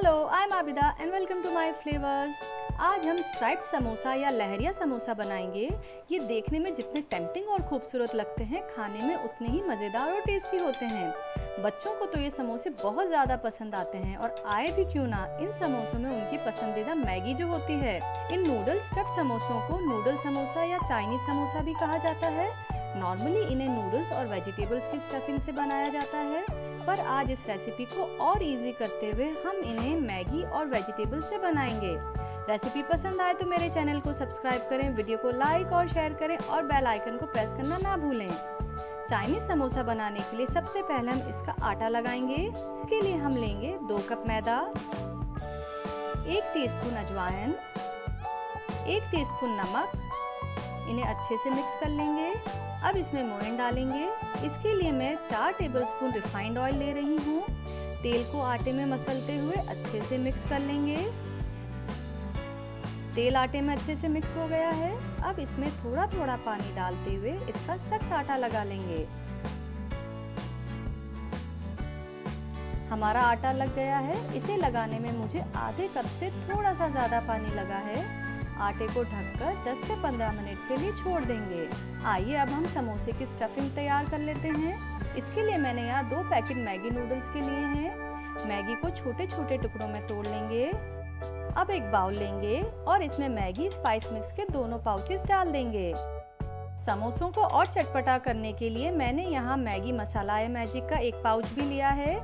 Hello I am Abida and welcome to my flavours आज हम striped samosa या लहरिया समोसा बनाएँगे। ये देखने में जितने टेम्पटिंग और खूबसूरत लगते हैं, खाने में उतने ही मज़ेदार और टेस्टी होते हैं। बच्चों को तो ये समोसे बहुत ज़्यादा पसंद आते हैं और आए भी क्यों ना इन समोसों में उनकी पसंदीदा मैगी जो होती है। इन नूडल स्टफ्ड समोसों को नूडल समोसा या चाइनीज़ समोसा भी कहा जाता है। नॉर्मली इन्हें नूडल्स और वेजिटेबल्स की स्टफिंग से बनाया जाता है। पर आज इस रेसिपी को और इजी करते हुए हम इन्हें मैगी और वेजिटेबल से बनाएँगे। रेसिपी पसंद आए तो मेरे चैनल को सब्सक्राइब करें वीडियो को लाइक और शेयर करें और बेल आइकन को प्रेस करना ना भूलें। चाइनीज़ समोसा बनाने के लिए सबसे पहले हम इसका आटा लगाएँगे। इसके लिए हम लेंगे दो कप मैदा, एक टीस्पून अजवाइन, एक टीस्पून नमक इन्हें अच्छे से मिक्स कर लेंगे। अब इसमें मोइन डालेंगे। इसके लिए मैं चार टेबलस्पून रिफाइंड ऑयल ले रही हूँ। तेल को आटे में मसलते हुए अच्छे से मिक्स कर लेंगे। तेल आटे में अच्छे से मिक्स हो गया है। अब इसमें थोड़ा थोड़ा पानी डालते हुए इसका सख्त आटा लगा लेंगे। हमारा आटा लग गया है। इसे लगाने में मुझे आधे कप से थोड़ा सा ज़्यादा पानी लगा है। आटे को ढककर 10 से 15 मिनट के लिए छोड़ देंगे। आइए अब हम समोसे की स्टफिंग तैयार कर लेते हैं। इसके लिए मैंने यहाँ दो पैकेट मैगी नूडल्स के लिए हैं। मैगी को छोटे छोटे टुकड़ों में तोड़ लेंगे। अब एक बाउल लेंगे और इसमें मैगी स्पाइस मिक्स के दोनों पाउचेस डाल देंगे। समोसों को और चटपटा करने के लिए मैंने यहाँ मैगी मसाला है मैजिक का एक पाउच भी लिया है।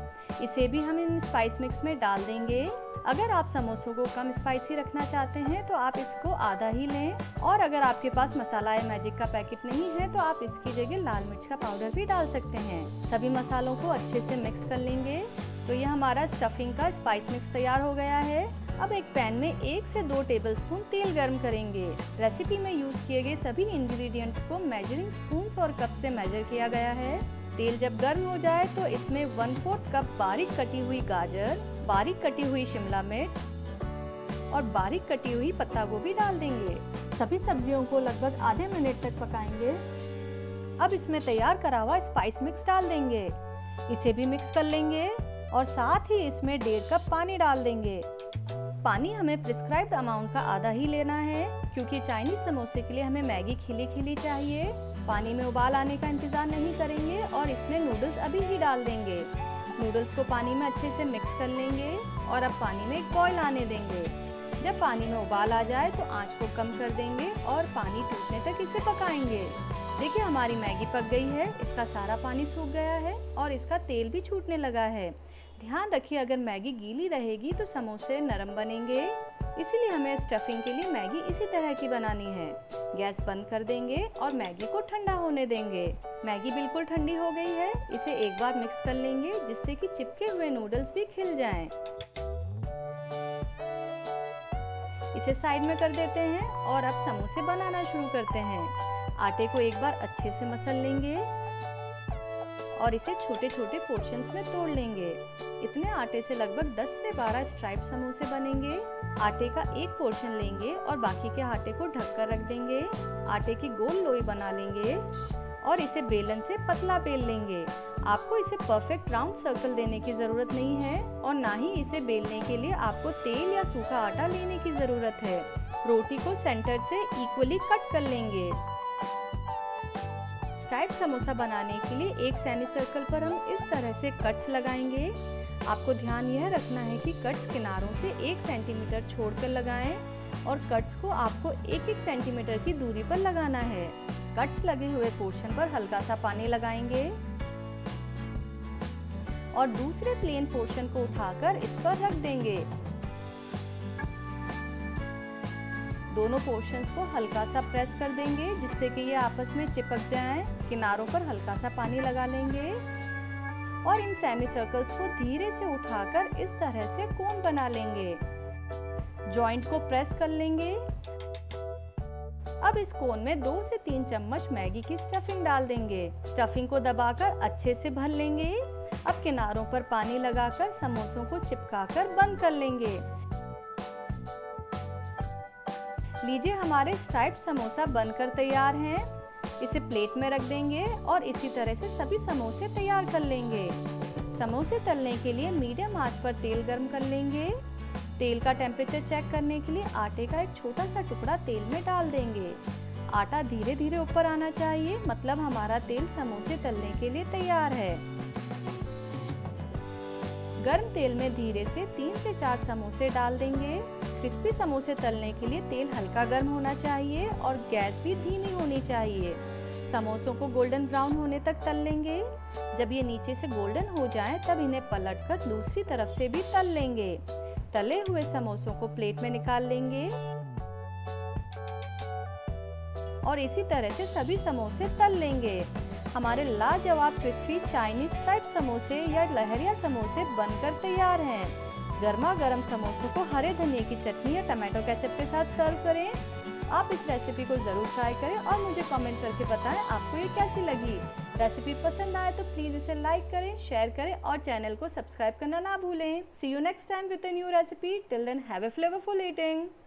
इसे भी हम इन स्पाइस मिक्स में डाल देंगे। अगर आप समोसों को कम स्पाइसी रखना चाहते हैं तो आप इसको आधा ही लें। और अगर आपके पास मसाला या मैजिक का पैकेट नहीं है तो आप इसकी जगह लाल मिर्च का पाउडर भी डाल सकते हैं। सभी मसालों को अच्छे से मिक्स कर लेंगे। तो ये हमारा स्टफिंग का स्पाइस मिक्स तैयार हो गया है। अब एक पैन में एक से दो टेबलस्पून तेल गर्म करेंगे। रेसिपी में यूज़ किए गए सभी इंग्रेडिएंट्स को मेजरिंग स्पून और कप से मेजर किया गया है। तेल जब गर्म हो जाए तो इसमें वन फोर्थ कप बारीक कटी हुई गाजर, बारीक कटी हुई शिमला मिर्च और बारीक कटी हुई पत्ता गोभी डाल देंगे। सभी सब्जियों को लगभग आधे मिनट तक पकाएँगे। अब इसमें तैयार करा हुआ स्पाइस मिक्स डाल देंगे। इसे भी मिक्स कर लेंगे और साथ ही इसमें डेढ़ कप पानी डाल देंगे। पानी हमें प्रिस्क्राइब्ड अमाउंट का आधा ही लेना है, क्योंकि चाइनीज़ समोसे के लिए हमें मैगी खिली खिली चाहिए। पानी में उबाल आने का इंतज़ार नहीं करेंगे और इसमें नूडल्स अभी ही डाल देंगे। नूडल्स को पानी में अच्छे से मिक्स कर लेंगे और अब पानी में बॉयल आने देंगे। जब पानी में उबाल आ जाए तो आँच को कम कर देंगे और पानी टूटने तक इसे पकाएँगे। देखिए हमारी मैगी पक गई है, इसका सारा पानी सूख गया है और इसका तेल भी छूटने लगा है। ध्यान रखिए, अगर मैगी गीली रहेगी तो समोसे नरम बनेंगे। इसीलिए हमें स्टफिंग के लिए मैगी इसी तरह की बनानी है। गैस बंद कर देंगे और मैगी को ठंडा होने देंगे। मैगी बिल्कुल ठंडी हो गई है, इसे एक बार मिक्स कर लेंगे जिससे कि चिपके हुए नूडल्स भी खिल जाएँ। इसे साइड में कर देते हैं और अब समोसे बनाना शुरू करते हैं। आटे को एक बार अच्छे से मसल लेंगे। और इसे छोटे छोटे पोर्शंस में तोड़ लेंगे। इतने आटे से लगभग 10 से 12 स्ट्राइप समोसे बनेंगे। आटे का एक पोर्शन लेंगे और बाकी के आटे को ढककर रख देंगे। आटे की गोल लोई बना लेंगे और इसे बेलन से पतला बेल लेंगे। आपको इसे परफेक्ट राउंड सर्कल देने की ज़रूरत नहीं है और ना ही इसे बेलने के लिए आपको तेल या सूखा आटा लेने की ज़रूरत है। रोटी को सेंटर से इक्वली कट कर लेंगे। स्टाइप समोसा बनाने के लिए एक सेमी सर्कल पर हम इस तरह से कट्स लगाएँगे। आपको ध्यान यह रखना है कि कट्स किनारों से एक सेंटीमीटर छोड़कर लगाएँ और कट्स को आपको एक एक सेंटीमीटर की दूरी पर लगाना है। कट्स लगे हुए पोर्शन पर हल्का सा पानी लगाएँगे और दूसरे प्लेन पोर्शन को उठाकर इस पर रख देंगे। दोनों पोर्शंस को हल्का सा प्रेस कर देंगे, जिससे कि ये आपस में चिपक जाएँ। किनारों पर हल्का सा पानी लगा लेंगे। और इन सेमी सर्कल्स को धीरे से उठाकर इस तरह से कोन बना लेंगे। जॉइंट को प्रेस कर लेंगे। अब इस कोन में दो से तीन चम्मच मैगी की स्टफिंग डाल देंगे। स्टफिंग को दबाकर अच्छे से भर लेंगे। अब किनारों पर पानी लगाकर समोसों को चिपकाकर बंद कर लेंगे। लीजिए, हमारे स्ट्राइप समोसा बनकर तैयार हैं। इसे प्लेट में रख देंगे और इसी तरह से सभी समोसे तैयार कर लेंगे। समोसे तलने के लिए मीडियम आँच पर तेल गर्म कर लेंगे। तेल का टेम्परेचर चेक करने के लिए आटे का एक छोटा सा टुकड़ा तेल में डाल देंगे। आटा धीरे धीरे ऊपर आना चाहिए मतलब हमारा तेल समोसे तलने के लिए तैयार है। गर्म तेल में धीरे से तीन से चार समोसे डाल देंगे। क्रिस्पी समोसे तलने के लिए तेल हल्का गर्म होना चाहिए और गैस भी धीमी होनी चाहिए। समोसों को गोल्डन ब्राउन होने तक तल लेंगे। जब ये नीचे से गोल्डन हो जाए, तब इन्हें पलटकर दूसरी तरफ़ से भी तल लेंगे। तले हुए समोसों को प्लेट में निकाल लेंगे। और इसी तरह से सभी समोसे तल लेंगे। हमारे लाजवाब क्रिस्पी चाइनीज़ टाइप समोसे या लहरिया समोसे बनकर तैयार हैं। गर्मा गर्म समोसों को हरे धनिया की चटनी या टमाटो केचप के साथ सर्व करें। आप इस रेसिपी को ज़रूर ट्राई करें और मुझे कमेंट करके बताएँ आपको ये कैसी लगी। रेसिपी पसंद आए तो प्लीज़ इसे लाइक करें शेयर करें और चैनल को सब्सक्राइब करना ना भूलें। See you next time with new recipe till then have a flavourful eating